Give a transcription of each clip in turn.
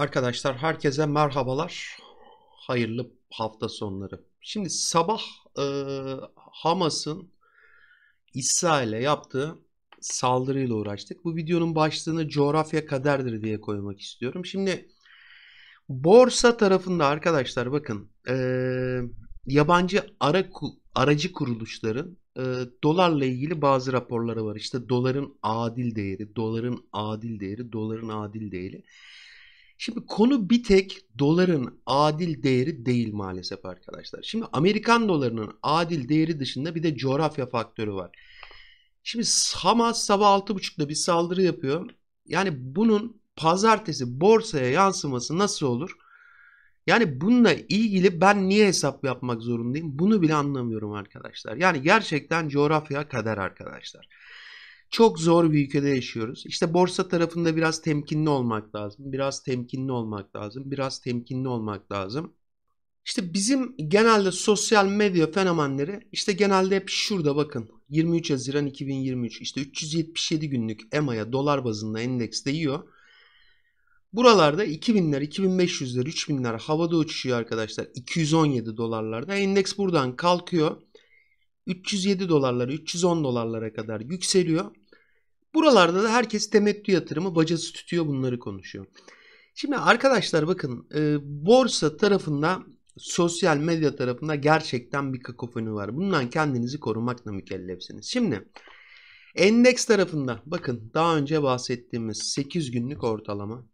Arkadaşlar herkese merhabalar. Hayırlı hafta sonları. Şimdi sabah e, Hamas'ın İsrail'e yaptığı saldırıyla uğraştık. Bu videonun başlığını coğrafya kaderdir diye koymak istiyorum. Şimdi borsa tarafında arkadaşlar bakın e, yabancı ara, aracı kuruluşların e, dolarla ilgili bazı raporları var. İşte doların adil değeri, doların adil değeri, doların adil değeri. Şimdi konu bir tek doların adil değeri değil maalesef arkadaşlar. Şimdi Amerikan dolarının adil değeri dışında bir de coğrafya faktörü var. Şimdi Hamas sabah 6.30'da bir saldırı yapıyor. Yani bunun pazartesi borsaya yansıması nasıl olur? Yani bununla ilgili ben niye hesap yapmak zorundayım? Bunu bile anlamıyorum arkadaşlar. Yani gerçekten coğrafya kader arkadaşlar. Çok zor bir ülkede yaşıyoruz. İşte borsa tarafında biraz temkinli olmak lazım. Biraz temkinli olmak lazım. Biraz temkinli olmak lazım. İşte bizim genelde sosyal medya fenomenleri işte genelde hep şurada bakın. 23 Haziran 2023 işte 377 günlük EMA'ya dolar bazında endeks değiyor. Buralarda 2000'ler, 2500'ler, 3000'ler havada uçuşuyor arkadaşlar. 217 dolarlarda. Endeks buradan kalkıyor. 307 dolarlara, 310 dolarlara kadar yükseliyor. Buralarda da herkes temettü yatırımı bacası tutuyor bunları konuşuyor. Şimdi arkadaşlar bakın e, borsa tarafında sosyal medya tarafında gerçekten bir kakofoni var. Bundan kendinizi korumakla mükellefsiniz. Şimdi endeks tarafında bakın daha önce bahsettiğimiz 8 günlük ortalama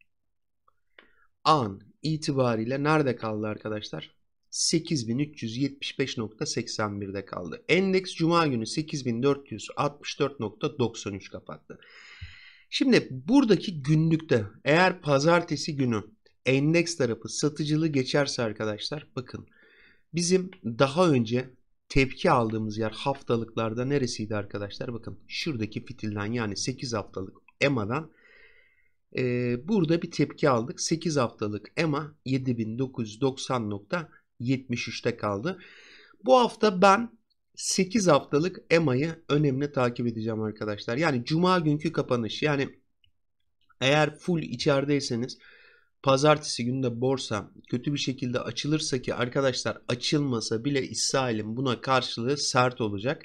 an itibariyle nerede kaldı arkadaşlar? 8375.81'de kaldı. Endeks Cuma günü 8464.93 kapattı. Şimdi buradaki günlükte eğer pazartesi günü endeks tarafı satıcılı geçerse arkadaşlar bakın bizim daha önce tepki aldığımız yer haftalıklarda neresiydi arkadaşlar? Bakın şuradaki fitilden yani 8 haftalık EMA'dan e, burada bir tepki aldık. 8 haftalık EMA 7990.73 73'te kaldı. Bu hafta ben 8 haftalık EMA'yı önemli takip edeceğim arkadaşlar. Yani cuma günkü kapanış yani eğer full içerideyseniz pazartesi günde borsa kötü bir şekilde açılırsa ki arkadaşlar açılmasa bile İsrail'in buna karşılığı sert olacak.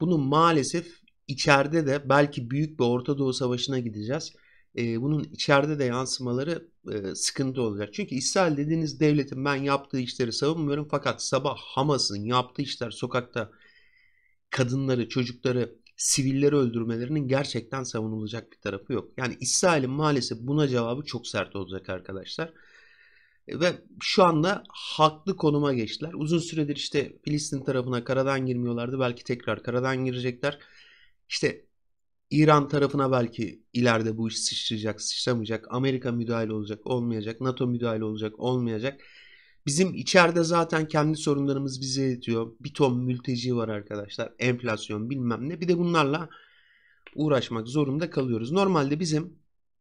Bunu maalesef içeride de belki büyük bir Orta Doğu Savaşı'na gideceğiz e, bunun içeride de yansımaları e, sıkıntı olacak. Çünkü İsrail dediğiniz devletin ben yaptığı işleri savunmuyorum fakat sabah Hamas'ın yaptığı işler sokakta kadınları, çocukları, sivilleri öldürmelerinin gerçekten savunulacak bir tarafı yok. Yani İsrail'in maalesef buna cevabı çok sert olacak arkadaşlar. Ve şu anda haklı konuma geçtiler. Uzun süredir işte Filistin tarafına karadan girmiyorlardı. Belki tekrar karadan girecekler. İşte İran tarafına belki ileride bu iş sıçrayacak, sıçramayacak. Amerika müdahale olacak, olmayacak. NATO müdahale olacak, olmayacak. Bizim içeride zaten kendi sorunlarımız bize yetiyor. Bir ton mülteci var arkadaşlar. Enflasyon bilmem ne. Bir de bunlarla uğraşmak zorunda kalıyoruz. Normalde bizim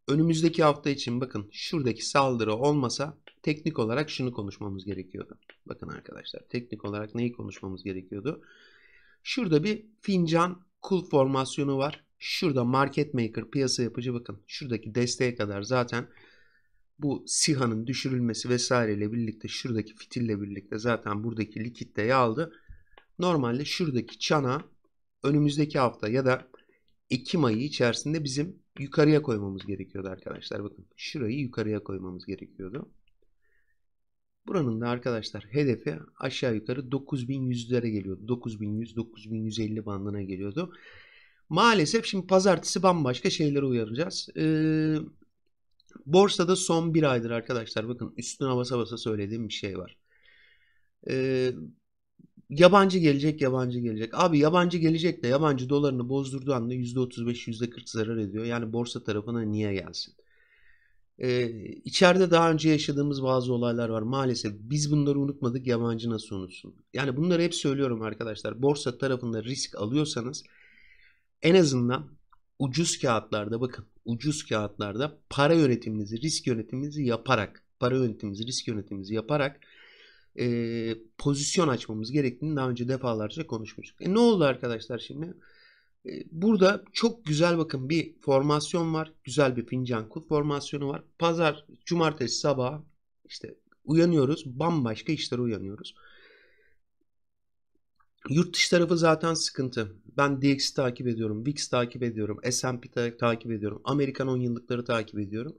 önümüzdeki hafta için bakın şuradaki saldırı olmasa teknik olarak şunu konuşmamız gerekiyordu. Bakın arkadaşlar teknik olarak neyi konuşmamız gerekiyordu? Şurada bir fincan kul formasyonu var. Şurada market maker piyasa yapıcı bakın şuradaki desteğe kadar zaten bu SİHA'nın düşürülmesi vesaireyle birlikte şuradaki fitille birlikte zaten buradaki likitte aldı. Normalde şuradaki çana önümüzdeki hafta ya da Ekim ayı içerisinde bizim yukarıya koymamız gerekiyordu arkadaşlar. Bakın şurayı yukarıya koymamız gerekiyordu. Buranın da arkadaşlar hedefi aşağı yukarı 9100'lere geliyordu. 9100-9150 bandına geliyordu. Maalesef şimdi pazartesi bambaşka şeylere uyaracağız. Ee, borsada son bir aydır arkadaşlar bakın üstüne basa basa söylediğim bir şey var. Ee, yabancı gelecek yabancı gelecek. Abi yabancı gelecek de yabancı dolarını bozdurduğu anda %35 %40 zarar ediyor. Yani borsa tarafına niye gelsin? Ee, içeride daha önce yaşadığımız bazı olaylar var. Maalesef biz bunları unutmadık yabancı nasıl unutsun? Yani bunları hep söylüyorum arkadaşlar. Borsa tarafında risk alıyorsanız en azından ucuz kağıtlarda bakın ucuz kağıtlarda para yönetiminizi, risk yönetiminizi yaparak, para yönetimimizi, risk yönetimimizi yaparak e, pozisyon açmamız gerektiğini daha önce defalarca konuşmuştuk. E ne oldu arkadaşlar şimdi? E, burada çok güzel bakın bir formasyon var. Güzel bir fincan kul formasyonu var. Pazar, cumartesi sabah işte uyanıyoruz. Bambaşka işlere uyanıyoruz. Yurt dışı tarafı zaten sıkıntı. Ben DX takip ediyorum, VIX takip ediyorum, S&P takip ediyorum, Amerikan 10 yıllıkları takip ediyorum.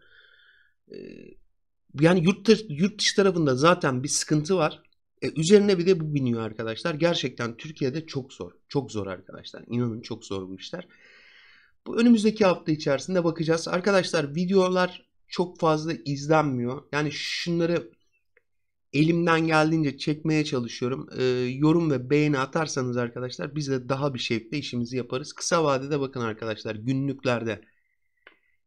Yani yurt, yurt dışı tarafında zaten bir sıkıntı var. E, üzerine bir de bu biniyor arkadaşlar. Gerçekten Türkiye'de çok zor. Çok zor arkadaşlar. İnanın çok zor bu işler. Bu önümüzdeki hafta içerisinde bakacağız. Arkadaşlar videolar çok fazla izlenmiyor. Yani şunları elimden geldiğince çekmeye çalışıyorum. E, yorum ve beğeni atarsanız arkadaşlar biz de daha bir şevkle işimizi yaparız. Kısa vadede bakın arkadaşlar günlüklerde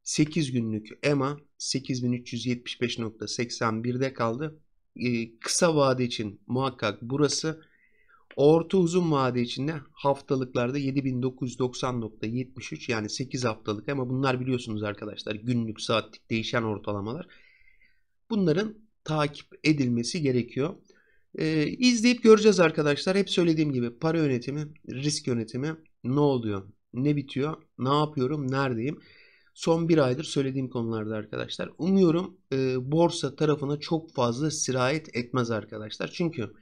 8 günlük EMA 8375.81'de kaldı. E, kısa vade için muhakkak burası. Orta uzun vade için de haftalıklarda 7990.73 yani 8 haftalık ama bunlar biliyorsunuz arkadaşlar günlük saatlik değişen ortalamalar. Bunların takip edilmesi gerekiyor. Ee, izleyip göreceğiz arkadaşlar. Hep söylediğim gibi para yönetimi, risk yönetimi ne oluyor, ne bitiyor, ne yapıyorum, neredeyim. Son bir aydır söylediğim konularda arkadaşlar. Umuyorum e, borsa tarafına çok fazla sirayet etmez arkadaşlar. Çünkü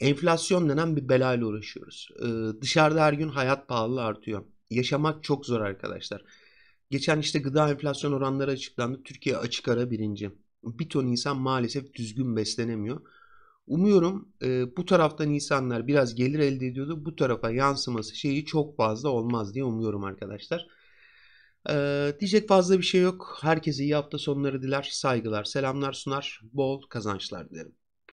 enflasyon denen bir belayla uğraşıyoruz. E, dışarıda her gün hayat pahalı artıyor. Yaşamak çok zor arkadaşlar. Geçen işte gıda enflasyon oranları açıklandı. Türkiye açık ara birinci bir ton insan maalesef düzgün beslenemiyor. Umuyorum e, bu taraftan insanlar biraz gelir elde ediyordu. Bu tarafa yansıması şeyi çok fazla olmaz diye umuyorum arkadaşlar. E, diyecek fazla bir şey yok. Herkese iyi hafta sonları diler. Saygılar, selamlar sunar. Bol kazançlar dilerim.